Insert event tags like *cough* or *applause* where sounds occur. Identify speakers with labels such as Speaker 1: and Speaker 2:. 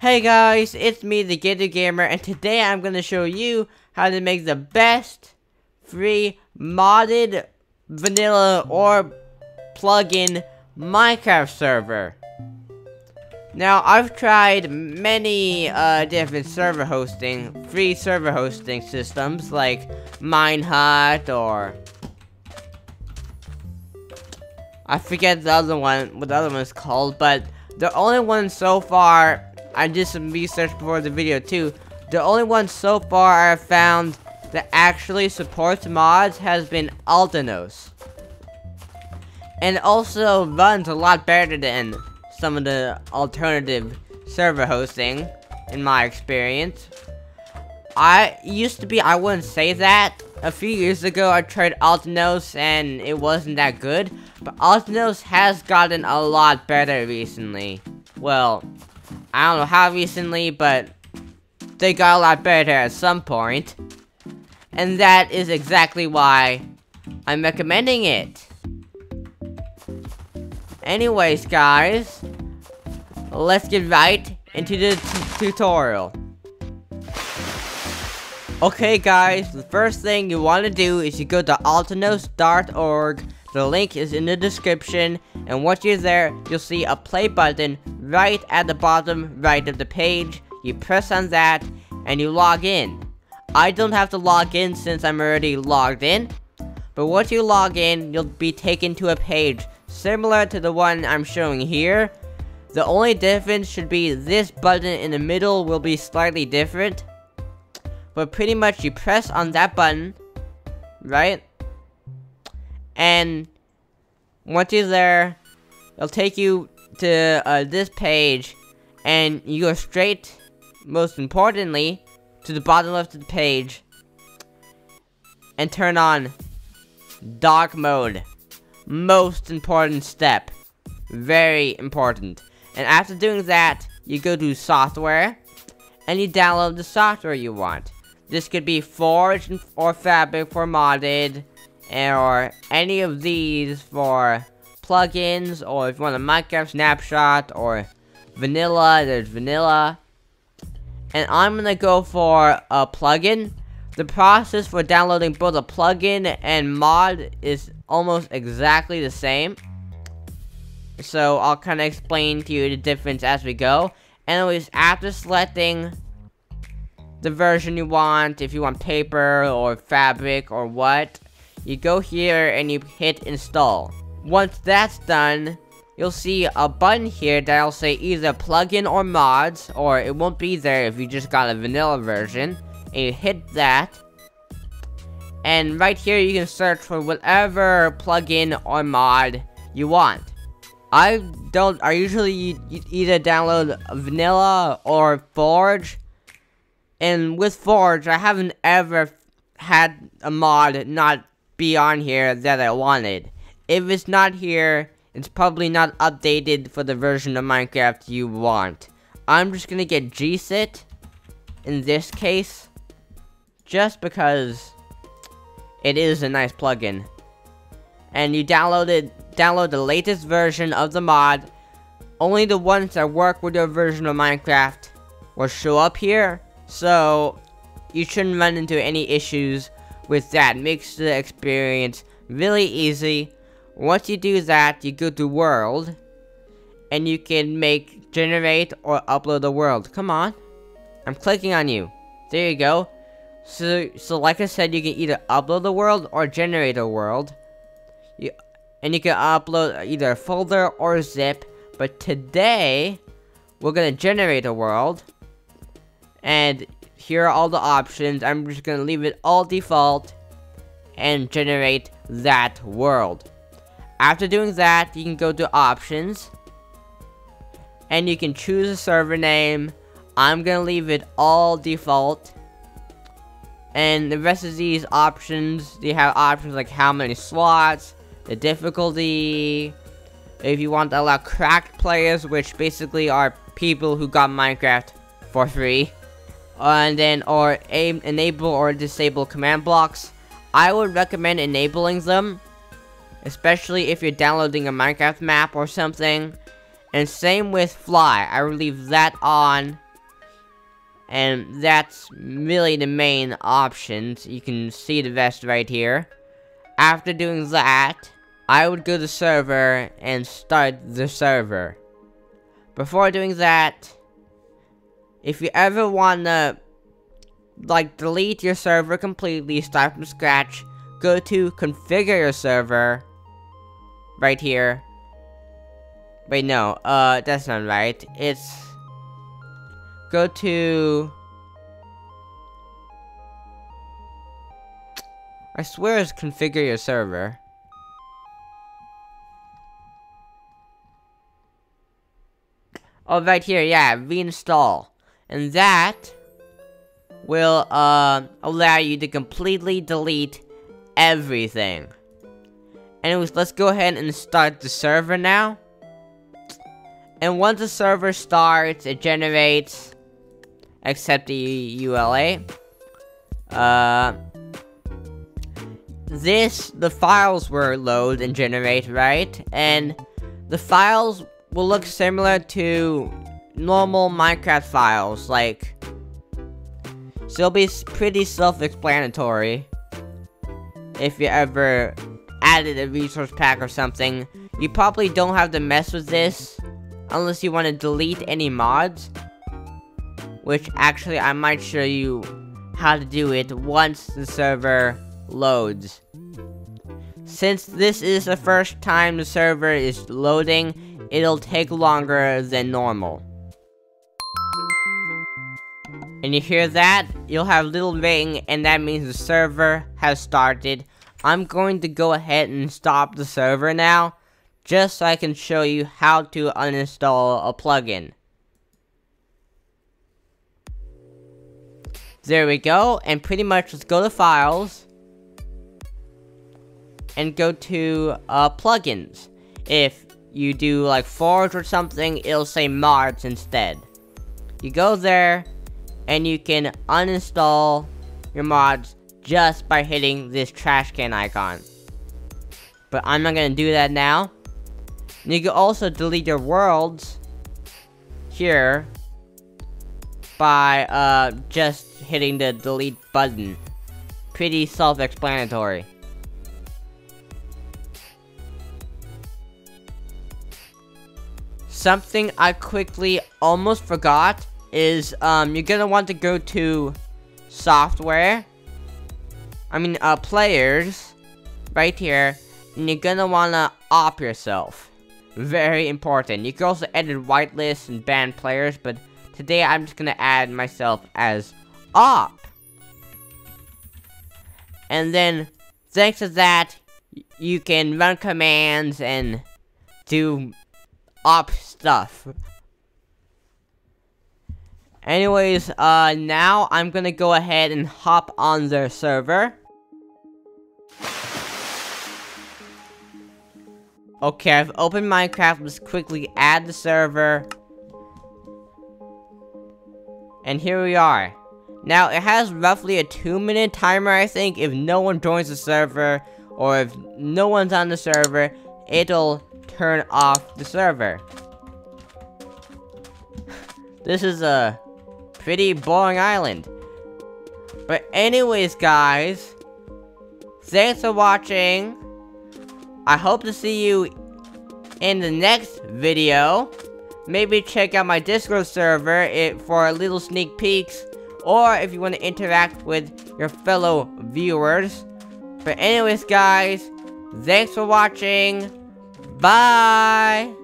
Speaker 1: Hey guys, it's me, the Gentoo Gamer, and today I'm going to show you how to make the best free modded vanilla or plugin Minecraft server. Now, I've tried many uh, different server hosting, free server hosting systems like Minehut or I forget the other one, what the other one is called, but the only one so far I did some research before the video too. The only one so far I've found that actually supports mods has been Aternos. And also runs a lot better than some of the alternative server hosting, in my experience. I used to be, I wouldn't say that. A few years ago, I tried Aternos and it wasn't that good. But Aternos has gotten a lot better recently. Well, I don't know how recently, but they got a lot better at some point. And that is exactly why I'm recommending it. Anyways, guys, let's get right into the tutorial. Okay, guys, the first thing you want to do is you go to aternos.org. The link is in the description, and once you're there, you'll see a play button right at the bottom right of the page. You press on that, and you log in. I don't have to log in since I'm already logged in. But once you log in, you'll be taken to a page similar to the one I'm showing here. The only difference should be this button in the middle will be slightly different. But pretty much you press on that button, right? And once you're there, it'll take you to uh, this page and you go straight, most importantly, to the bottom left of the page and turn on dark mode. Most important step. Very important. And after doing that, you go to software and you download the software you want. This could be Forge or Fabric for modded, or any of these for plugins, or if you want a Minecraft snapshot, or vanilla, there's vanilla. And I'm gonna go for a plugin. The process for downloading both a plugin and mod is almost exactly the same. So I'll kind of explain to you the difference as we go. Anyways, after selecting the version you want, if you want paper or fabric or what, you go here and you hit install. Once that's done, you'll see a button here that'll say either plugin or mods, or it won't be there if you just got a vanilla version. And you hit that. And right here you can search for whatever plugin or mod you want. I don't, I usually either download vanilla or Forge. And with Forge, I haven't ever had a mod not be on here that I wanted. If it's not here, it's probably not updated for the version of Minecraft you want. I'm just gonna get GSIT in this case, just because it is a nice plugin. And you download it, download the latest version of the mod. Only the ones that work with your version of Minecraft will show up here. So, you shouldn't run into any issues with that. Makes the experience really easy. Once you do that, you go to world. And you can make, generate, or upload a world. Come on. I'm clicking on you. There you go. So, so like I said, you can either upload the world or generate a world. You, and you can upload either a folder or zip. But today, we're going to generate a world. And here are all the options. I'm just going to leave it all default and generate that world. After doing that, you can go to options and you can choose a server name. I'm going to leave it all default. And the rest of these options, you have options like how many slots, the difficulty, if you want to allow cracked players, which basically are people who got Minecraft for free and then or enable or disable command blocks. I would recommend enabling them, especially if you're downloading a Minecraft map or something. And same with fly, I would leave that on And that's really the main options. You can see the rest right here. After doing that, I would go to server and start the server. Before doing that, if you ever wanna like delete your server completely, start from scratch, go to configure your server right here. Wait, no, uh, that's not right. It's go to I swear it's configure your server. Oh, right here, yeah, reinstall. And that will uh, allow you to completely delete everything. Anyways, let's go ahead and start the server now. And once the server starts, it generates, accept the EULA. Uh, this, the files were load and generate, right? And the files will look similar to normal Minecraft files, like, so it'll be pretty self-explanatory. If you ever added a resource pack or something, you probably don't have to mess with this, unless you want to delete any mods. Which, actually, I might show you how to do it once the server loads. Since this is the first time the server is loading, it'll take longer than normal. And you hear that? You'll have little ring, and that means the server has started. I'm going to go ahead and stop the server now, just so I can show you how to uninstall a plugin. There we go, and pretty much let's go to Files, and go to uh, Plugins. If you do like Forge or something, it'll say Mods instead. You go there, and you can uninstall your mods just by hitting this trash can icon. But I'm not gonna do that now. And you can also delete your worlds here by uh, just hitting the delete button. Pretty self-explanatory. Something I quickly almost forgot is um, you're gonna want to go to software. I mean, uh, players, right here, and you're gonna wanna op yourself. Very important. You can also edit whitelist and ban players, but today I'm just gonna add myself as op. And then, thanks to that, you can run commands and do op stuff. Anyways, uh, now I'm gonna go ahead and hop on their server. Okay, I've opened Minecraft. Let's quickly add the server. And here we are. Now, it has roughly a two minute timer, I think. If no one joins the server, or if no one's on the server, it'll turn off the server. *sighs* this is a pretty boring island. But anyways, guys, thanks for watching. I hope to see you in the next video. Maybe check out my Discord server it, for little sneak peeks. Or if you want to interact with your fellow viewers. But anyways, guys, thanks for watching. Bye!